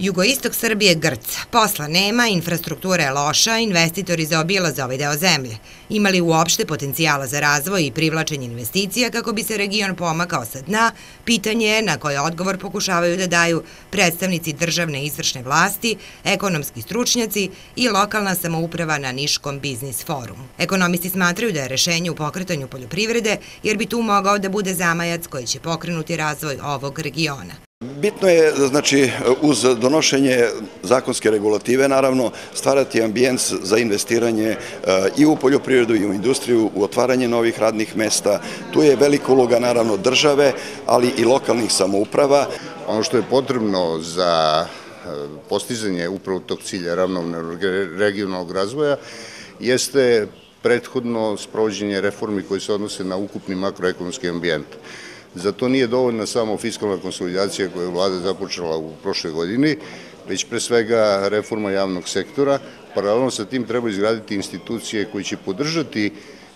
Jugoistok Srbije grca, posla nema, infrastruktura je loša, investitori zaobilaze ovaj deo zemlje. Imali uopšte potencijala za razvoj i privlačenje investicija kako bi se region pomakao sa dna, pitanje je na koje odgovor pokušavaju da daju predstavnici državne izvršne vlasti, ekonomski stručnjaci i lokalna samouprava na Niškom biznis forumu. Ekonomisti smatraju da je rešenje u pokretanju poljoprivrede jer bi tu mogao da bude zamajac koji će pokrenuti razvoj ovog regiona. Bitno je, znači, uz donošenje zakonske regulative, naravno, stvarati ambijent za investiranje e, i u poljoprivredu i u industriju, u otvaranje novih radnih mesta. Tu je velika uloga, naravno, države, ali i lokalnih samouprava. Ono što je potrebno za e, postizanje upravo tog cilja ravnovnog regionalnog razvoja jeste prethodno sprovođenje reformi koji se odnose na ukupni makroekonomski ambijent. Za to nije dovoljna samo fiskalna konsolidacija koju je vlada započela u prošle godini, već pre svega reforma javnog sektora. Paralelno sa tim treba izgraditi institucije koji će podržati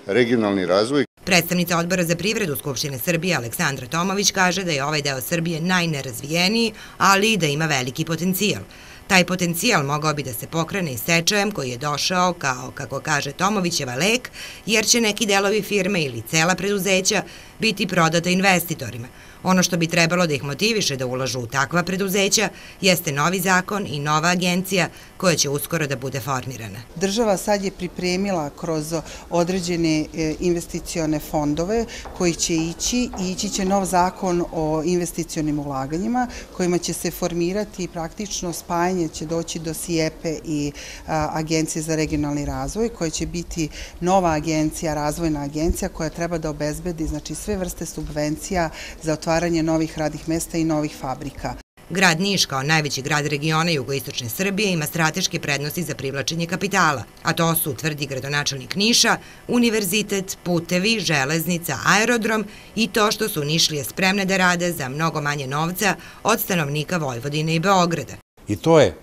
regionalni razvoj. Predstavnica odbora za privredu Skupštine Srbije Aleksandra Tomović kaže da je ovaj deo Srbije najnerazvijeniji, ali i da ima veliki potencijal. Taj potencijal mogao bi da se pokrene i sečajem koji je došao kao, kako kaže Tomovićeva, lek, jer će neki delovi firme ili cela preduzeća biti prodata investitorima, Ono što bi trebalo da ih motiviše da ulažu u takva preduzeća jeste novi zakon i nova agencija koja će uskoro da bude formirana. Država sad je pripremila kroz određene e, investicione fondove koji će ići i ići će nov zakon o investicionim ulaganjima kojima će se formirati praktično spajanje će doći do SIEPE i Agencije za regionalni razvoj koja će biti nova agencija, razvojna agencija koja treba da obezbedi znači sve vrste subvencija za otvaranje otvaranje novih radnih mesta i novih fabrika. Grad Niš kao najveći grad regiona jugoistočne Srbije ima strateške prednosti za privlačenje kapitala, a to su tvrdi gradonačelnik Niša, univerzitet, putevi, železnica, aerodrom i to što su Nišlije spremne da rade za mnogo manje novca od stanovnika Vojvodine i Beograda. I to je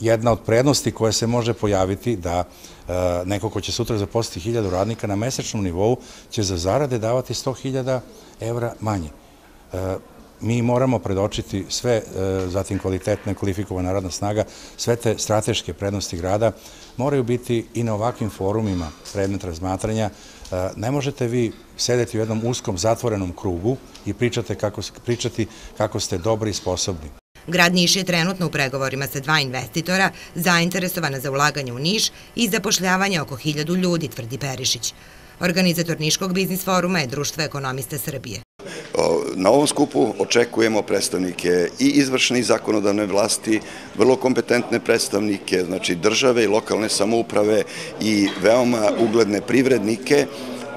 jedna od prednosti koja se može pojaviti da e, neko ko će sutra zaposliti hiljadu radnika na mesečnom nivou će za zarade davati 100.000 evra manje. Mi moramo predočiti sve, e, zatim kvalitetna i kvalifikovana radna snaga, sve te strateške prednosti grada moraju biti i na ovakvim forumima predmet razmatranja. E, ne možete vi sedeti u jednom uskom zatvorenom krugu i pričati kako, pričati kako ste dobri i sposobni. Grad Niš je trenutno u pregovorima sa dva investitora zainteresovana za ulaganje u Niš i zapošljavanje oko hiljadu ljudi, tvrdi Perišić. Organizator Niškog biznis foruma je Društvo ekonomista Srbije. Na ovom skupu očekujemo predstavnike i izvršne i zakonodavne vlasti, vrlo kompetentne predstavnike, znači države i lokalne samouprave i veoma ugledne privrednike,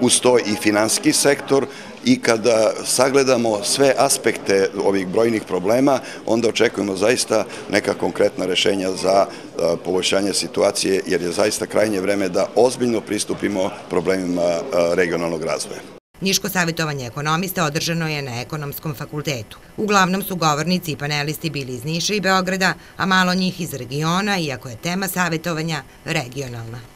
uz to i finanski sektor i kada sagledamo sve aspekte ovih brojnih problema, onda očekujemo zaista neka konkretna rešenja za poboljšanje situacije, jer je zaista krajnje vreme da ozbiljno pristupimo problemima regionalnog razvoja. Niško savjetovanje ekonomista održano je na ekonomskom fakultetu. Uglavnom su govornici i panelisti bili iz Niša i Beograda, a malo njih iz regiona, iako je tema savjetovanja regionalna.